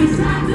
It's like